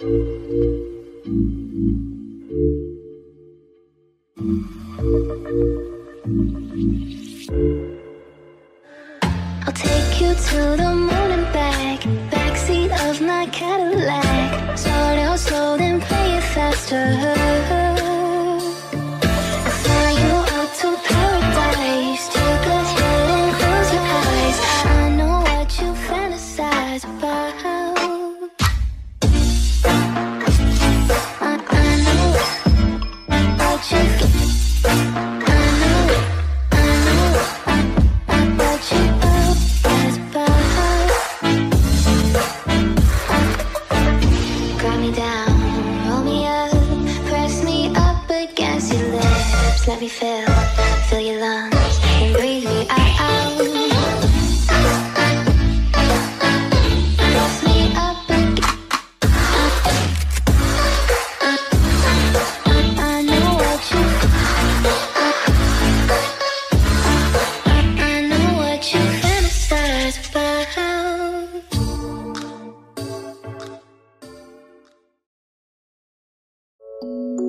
I'll take you to the moon and back. Backseat of my Cadillac. Start out slow, then play it faster. Roll me up, press me up against your lips. Let me fill, fill your lungs, Música